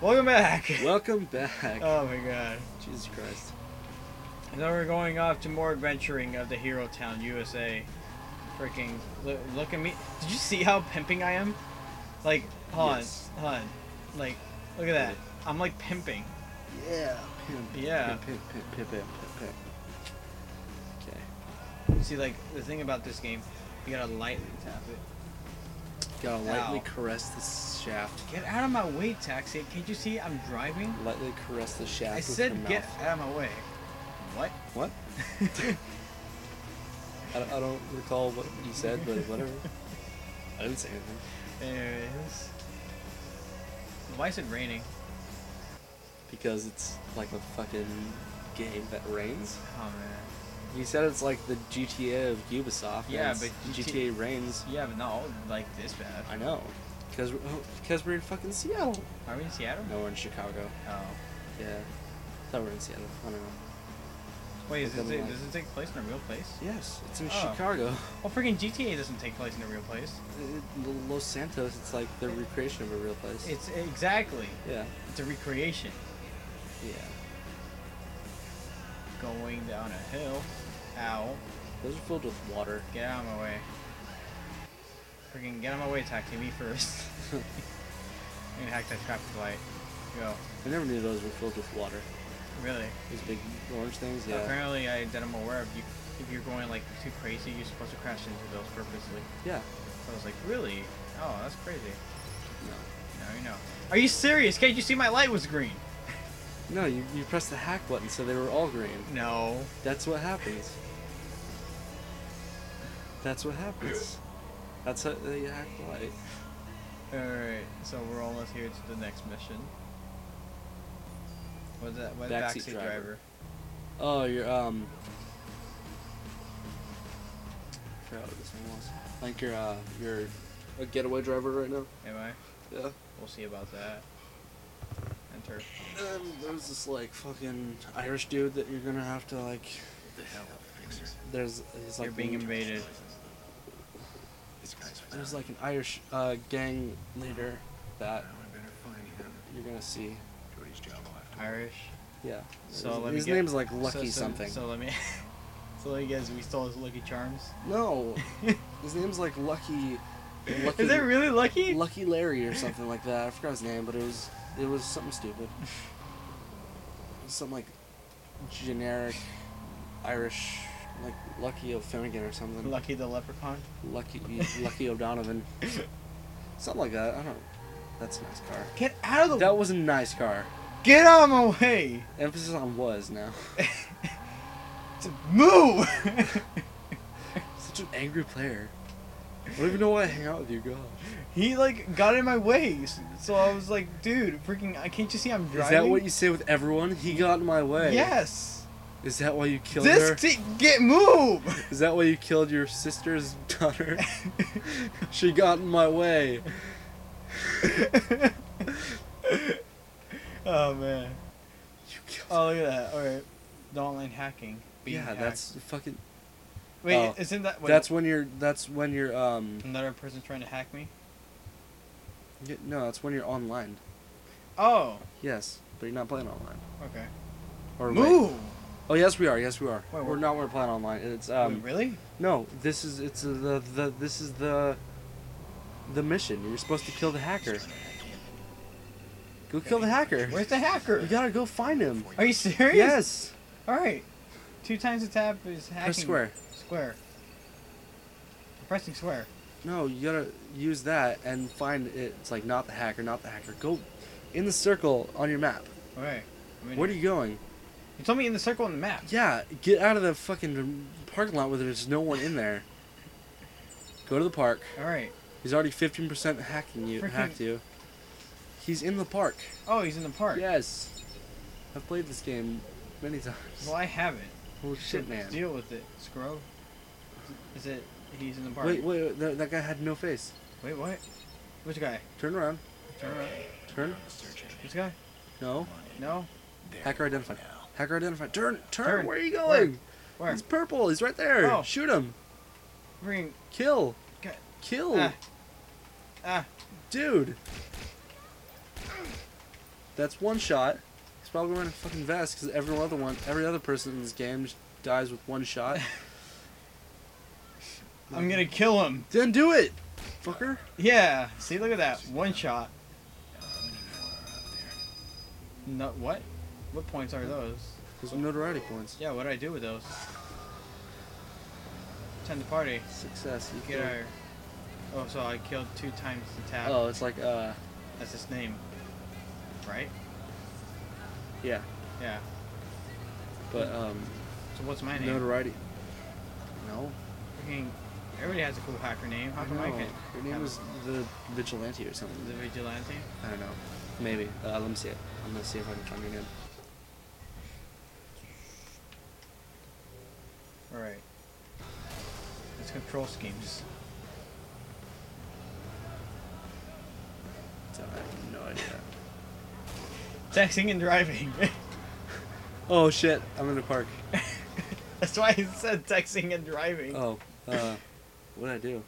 Welcome back. Welcome back. Oh my god. Jesus Christ. Now we're going off to more adventuring of the Hero Town, USA. Freaking look, look at me. Did you see how pimping I am? Like, hold Yes. on, hold on. Like, look at that. I'm like pimping. Yeah. Pimp, Yeah. Pimp, pimp, pimp, pimp, pimp, pimp. Okay. See, like the thing about this game, you gotta lightly tap it. Gotta lightly Ow. caress the shaft. Get out of my way, taxi. Can't you see I'm driving? Lightly caress the shaft. I with said your get mouth. out of my way. What? What? I, don't- I don't recall what you said, but whatever. I didn't say anything. Anyways. Why is it raining? Because it's like a fucking game that rains. Oh man. You said it's like the GTA of Ubisoft. Yeah, but GTA rains. Yeah, but not like this bad. I know. Because we're, because we're in fucking Seattle. Are we in Seattle? No, we're in Chicago. Oh. Yeah. I thought we were in Seattle. I don't know. Wait, is It it, does it take place in a real place? Yes, it's in Oh. Chicago. Well, freaking GTA doesn't take place in a real place. Uh, Los Santos, it's like the recreation of a real place. It's exactly. yeah. It's a recreation. Yeah. Going down a hill. Ow. Those are filled with water. Get out of my way. Freaking get out of my way, taxi. Me first. I'm gonna hack that traffic light. Go. I never knew those were filled with water. Really? These big orange things, yeah. Apparently, I that I'm aware of. You, if you're going like too crazy, you're supposed to crash into those purposely. Yeah. So I was like, really? Oh, that's crazy. No. Now you know. Are you serious? Can't you see my light was green? No, you, you pressed the hack button so they were all green. No. That's what happens. That's what happens. That's how they hack the light. Alright, so we're almost here to the next mission. What's that? What Backseat backseat, driver. driver? Oh, you're, um... I forgot what this one was. Like you're, uh, you're a getaway driver right now? Am I? Yeah. We'll see about that. Enter. And there's this, like, fucking Irish dude that you're gonna have to, like... The hell, There's, he's like... You're being invaded. There's like an Irish uh, gang leader that Now I better find him. you're gonna see. Jody's job will have to Irish. Yeah. So his, let me his get- name's like So- Lucky so, something. So let me. so let me guess. We stole his Lucky Charms. no, his name's like Lucky. Lucky. Is it really Lucky? Lucky Larry or something like that. I forgot his name, but it was it was something stupid. Something like generic Irish, like Lucky O'Finnegan or something. Lucky the Leprechaun. Lucky Lucky O'Donovan. Something like that. I don't. That's a nice car. Get out of the. That was a nice car. Get out of my way. Emphasis on was now. Move. Such an angry player. I don't even know why I hang out with you. God. he like got in my way, so I was like, dude, freaking! I can't you see I'm driving? Is that what you say with everyone? He got in my way. Yes. Is that why you killed This her? t- get move. Is that why you killed your sister's daughter? she got in my way. oh man. You killed. Oh look at that. All right. The online hacking. Being yeah, hacked. that's fucking. Wait, oh, isn't that? Wait, That's when you're. That's when you're. Um. another person trying to hack me. y- No, that's when you're online. Oh. Yes, but you're not playing online. Okay. Or wait. Move. Oh yes, we are. Yes, we are. Wait, we're not. We're playing online. It's Wait, um. really? No, this is it's uh, the the this is the. The mission. You're supposed to kill the hacker. Go kill the hacker. Where's the hacker? You gotta go find him. Are you serious? Yes. All right. Two times the tap is hacking. Press square. Square. I'm pressing square. No, you gotta use that and find it. It's like not the hacker, not the hacker. Go in the circle on your map. Okay. Where are you going? You told me in the circle on the map. Yeah, get out of the fucking parking lot where there's no one in there. Go to the park. All right. He's already 15% hacking you. Freaking- Hacked you. He's in the park. Oh, he's in the park. Yes. I've played this game many times. Well, I haven't. Oh shit, man. Deal with it, Scrub. Is it? He's in the park. Wait, wait, wait, that, that guy had no face. Wait, what? Which guy? Turn around. Turn around. Turn. Which guy? No. No. Hacker identified. Hacker identified. Turn, turn. Turn. Where are you going? Where? He's purple. He's right there. Oh. Shoot him. Freaking. Kill. Okay. Kill. Ah. Ah. Dude. That's one shot. He's probably wearing a fucking vest because every other one, every other person in this game dies with one shot. I'm gonna kill him. then do it, fucker. Yeah. See, look at that. One shot. How many more are out there? No, what? What points are those? Those are notoriety points. Yeah, what do I do with those? Attend the party. Success. You Get our. Oh, so I killed two times the tab. Oh, it's like uh, That's his name. Right? yeah, Yeah. but um, So what's my name? notoriety. No. Freaking. Everybody has a cool hacker name. How come I can't? Your name is the vigilante or something. The vigilante. I don't know. Maybe. Uh, let me see it. I'm gonna see if I can find your name. All right. It's control schemes. So I have no idea. Texting and driving. Oh shit! I'm in the park. That's why I said texting and driving. Oh, uh, what did I do?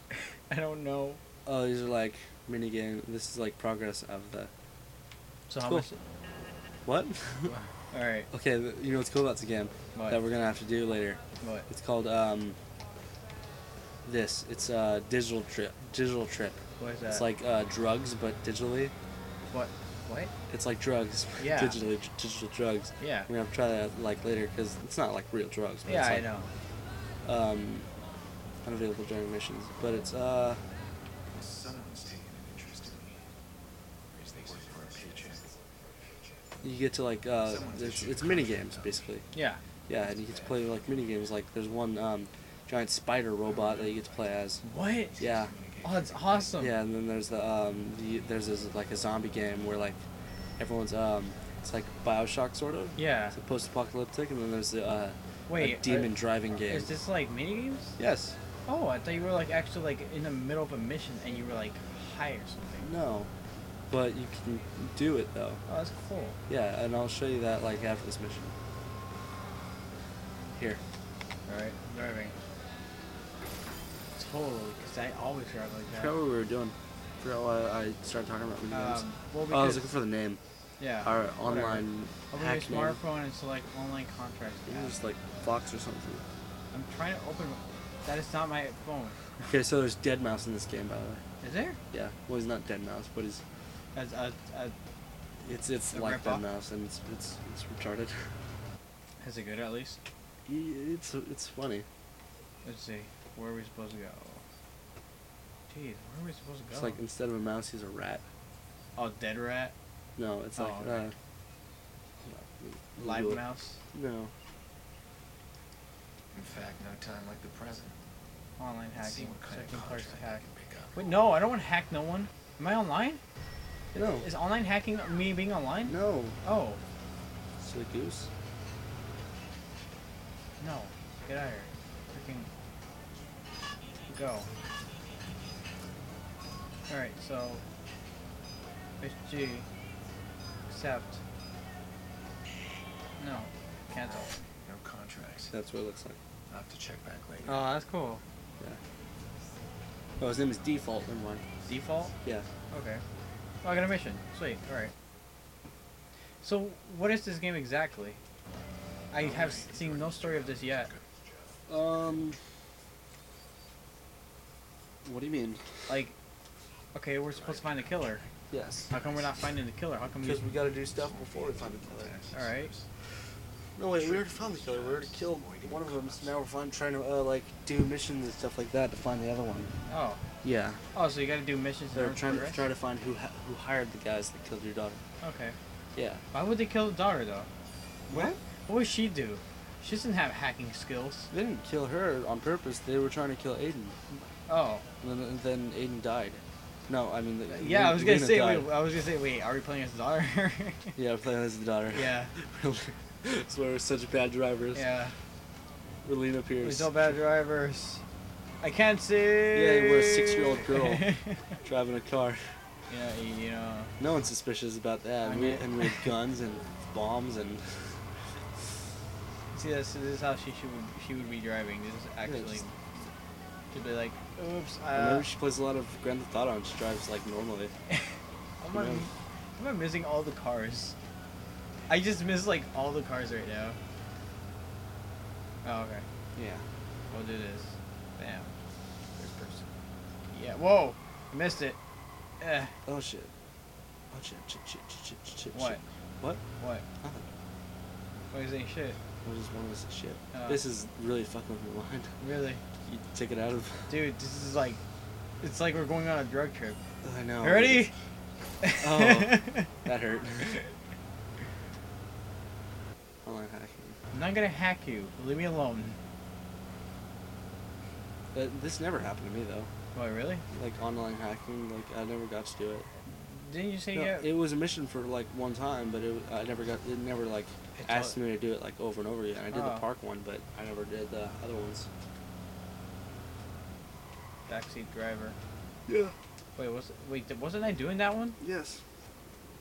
I don't know. Oh, these are like mini game. This is like progress of the So how Cool. much? what? All right. okay, you know what's cool about the game What? that we're gonna have to do later. What? It's called um. This it's uh digital trip. Digital trip. What is that? It's like uh drugs but digitally. what? What? It's like drugs. Yeah. Digitally, digital drugs. Yeah. We're gonna have to try that like later because it's not like real drugs. But Yeah, it's I know. Um, unavailable during missions, but it's uh. Someone's taking an interest in me. They work for a paycheck. You get to like uh, there's, it's mini games basically. Yeah. Yeah, and you get to play like mini games. Like there's one um, giant spider robot that you get to play as. What? Yeah, Oh, that's awesome. yeah, and then there's the um, the, there's this like a zombie game where like everyone's um, it's like Bioshock sort of. Yeah. It's a post-apocalyptic, and then there's the uh, Wait. a demon driving game. Is this like mini games? Yes. Oh, I thought you were like actually like in the middle of a mission and you were like high or something. No, but you can do it though. Oh, that's cool. Yeah, and I'll show you that like after this mission. Here. All right, driving. Totally, because I always drive like I that. forgot what we were doing. I forgot why I started talking about mini games. Um, well, oh, I was looking for the name. yeah, Our whatever. online Open your name. smartphone and select online contracts. It was like Fox or something. I'm trying to open. That is not my phone. Okay, so there's Deadmau5 in this game, by the way. Is there? Yeah. Well, he's not Deadmau5, but he's As a, a, it's it's A like? Dead Mouse, and it's it's it's retarded. is it good at least? It's it's funny. Let's see. Where are we supposed to go? Jeez, where are we supposed to go? It's like instead of a mouse, he's a rat. oh, dead rat, No, it's Oh, like okay. uh, live mouse, No. In fact, no time like the present. online Let's see hacking, what kind of checking parts to contract I hack. can pick up. Wait, no, I don't want to hack no one. Am I online? No. Is online hacking me being online? No. Oh, Silly goose. no. Get out of here. Freaking go. Alright, so HG accept. No. Cancel. No contracts. That's what it looks like. I'll have to check back later. Oh, that's cool. Yeah. Oh, his name is Default. Never one. Default? Yeah. Okay. Oh, I got a mission. Sweet. Alright. So, what is this game exactly? I have s- seen no story of this yet. Um. What do you mean? Like, okay, we're supposed to find the killer. Yes. How come we're not finding the killer? How come we... Because we got to do stuff before we find the killer. Alright. No wait, we already found the killer. We already killed one of them. So now we're find, trying to uh, like do missions and stuff like that to find the other one. Oh. Yeah. Oh, so you gotta do missions They're to trying to try to find who ha- who hired the guys that killed your daughter. Okay. Yeah. Why would they kill the daughter, though? What? What would she do? She doesn't have hacking skills. They didn't kill her on purpose. They were trying to kill Aiden. Oh. And then, then Aiden died. No, I mean. The, Yeah, I was gonna Lena say, died. wait, I was gonna say, wait, are we playing as the daughter? Yeah, we're playing as the daughter. yeah. That's why we're such bad drivers. Yeah. We're Lena We're Pearce. so bad drivers. I can't see. Yeah, we're a six-year-old girl. Driving a car. Yeah, you know. No one's suspicious about that. I And we, mean- and we have guns and bombs and. See, this, this is how she should she would be driving. This is actually. just- She'd be like, oops. Uh, maybe she plays a lot of Grand Theft Auto and she drives like normally. Gonna- knows? Am I missing all the cars? I just missed like all the cars right now. Oh, okay. Yeah. We'll do this. Bam. First person. Yeah. Whoa! I missed it. Eh. Oh shit. Oh shit. Shit. Shit. Shit. Shit. shit What? Shit. What? What? Nothing. Why are you saying shit? I just wanted to say shit. Oh. This is really fucking with my mind. Really? You take it out of. Dude, this is like. It's like we're going on a drug trip. I know. Ready? Oh. That hurt. Oh, online hacking. I'm not gonna hack you. Leave me alone. But this never happened to me though. What, really? Like online hacking, like I never got to do it. Didn't you say No, yeah? It was a mission for like one time, but it I never got it never like It's asked all- me to do it like over and over again. I did Oh. the park one, but I never did the other ones. Backseat driver. Yeah. Wait, was wait wasn't I doing that one? Yes.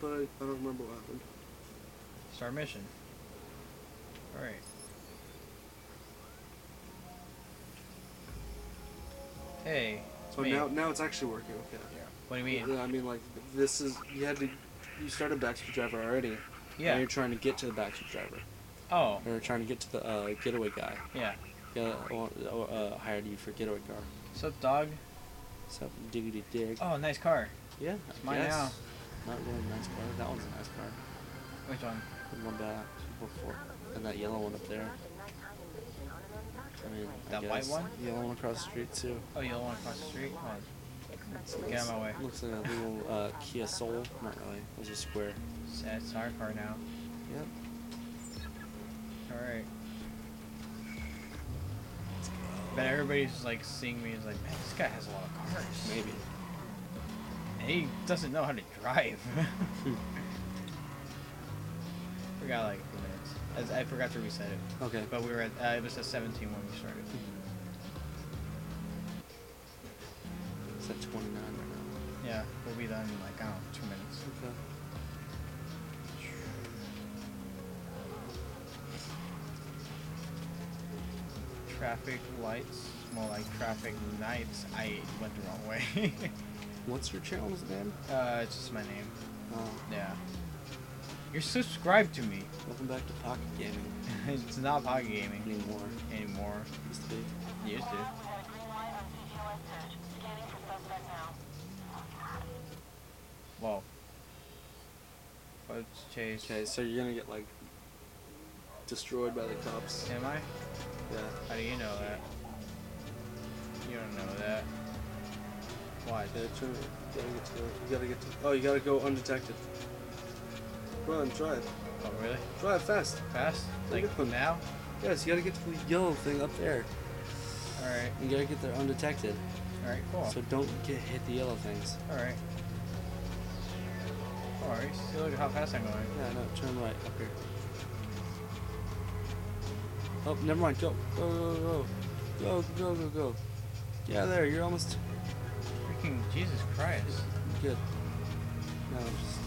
But I, I don't remember what happened. Start mission. All right. Hey, it's Oh, me. now now it's actually working. Okay. What do you mean? I mean like this is you had to you started backseat driver already. Now Yeah. you're trying to get to the backseat driver. Oh, Or trying to get to the uh, getaway guy. yeah. Yeah, or, or, uh, hired you for getaway car. What's up, dog? So diggity dig. Oh, nice car. yeah, it's I mine guess. now. Not really a nice car. That one's a nice car. Which one? The one back before, and that yellow one up there. I mean, I That white guess. one? Yellow one across the street too. Oh, yellow one across the street. Come on. It's- Get out of my way. Looks like a little uh, Kia Soul. Not really. It was a square. Sad, it's our car now. Yep. All right. But everybody's like seeing me is like, man, this guy has a lot of cars. Maybe. And he doesn't know how to drive. forgot like a few minutes. As I forgot to reset it. Okay. But we were at uh, it was at 17 when we started. It's at 29 right now. Yeah, we'll be done in like I don't know two minutes. Okay. Traffic lights, more like traffic nights. I went the wrong way. What's your channel's name? uh, it's just my name. Oh, Yeah. You're subscribed to me. welcome back to Pocket Gaming. it's not pocket gaming Anymore. anymore. Used to be. Used to. Whoa. Let's chase. Okay, so you're gonna get like destroyed by the cops. Am I? Yeah. How do you know that? You don't know that. Why? Yeah, try, you gotta get to. You gotta get to. Oh, you gotta go undetected. Run, try it. Oh, really? Try it fast. Fast? Like Look at them. now? Yes, you gotta get to the yellow thing up there. Alright. You gotta get there undetected. Alright, cool. So don't get hit the yellow things. Alright. Alright, see look at how fast I'm going. Yeah, no, turn right up here. Oh, never mind. Go, go, go, go, go, go, go, go. Yeah, there. You're almost Freaking Jesus Christ. good. Now, just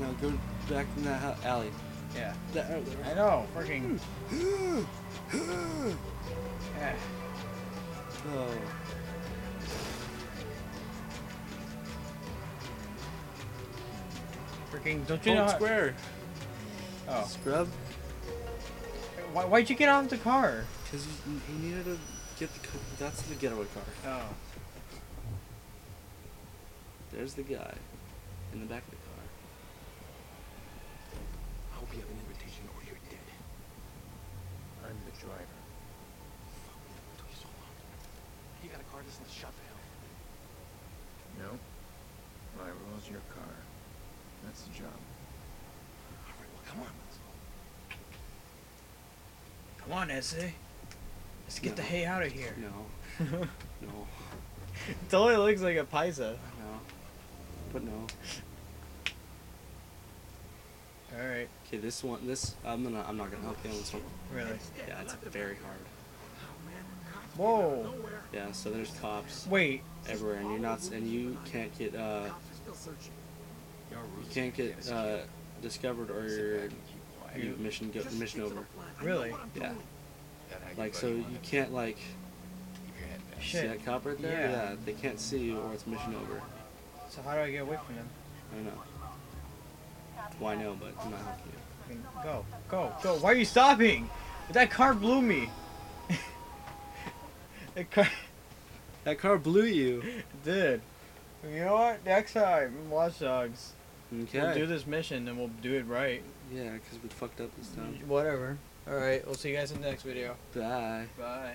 now go back in that alley. Yeah. That, uh, I know, freaking. Yeah. oh. Freaking, don't you know how- square. Oh. Scrub. Why, why'd you get out of the car? Because you needed to get the. That's the getaway car. Oh. There's the guy in the back of the car. I hope you have an invitation or you're dead. I'm the driver. Fuck, took you so long. You got a car that's in the shop for hell. No. My rule's your car. That's the job. Alright, well come on. Let's go. Come on, Essay. Let's get the hay out of here. No, no, totally looks like a paisa. no. But no. Alright, Okay, this one, this I'm gonna, I'm not gonna help you on this one. really. Yeah, it's very hard. Whoa. Yeah, so there's cops Wait, everywhere, and you're not, and you can't get, uh, Still searching. Your you can't get uh, discovered or your back and keep quiet. your mission go, mission over. the plan. I know Really? Yeah. doing. That how you Like, so you can't like Keep your head back. see that cop right there. Yeah. they can't see you or it's mission over. so how do I get away from them? I don't know. Well, I know, but I'm not helping you. Go, go, go. Why are you stopping? That car blew me. that car That car blew you. did. You know what? Next time, Watch Dogs, Okay. we'll do this mission and we'll do it right. Yeah, because we fucked up this time. Whatever. All right. We'll see you guys in the next video. Bye. Bye.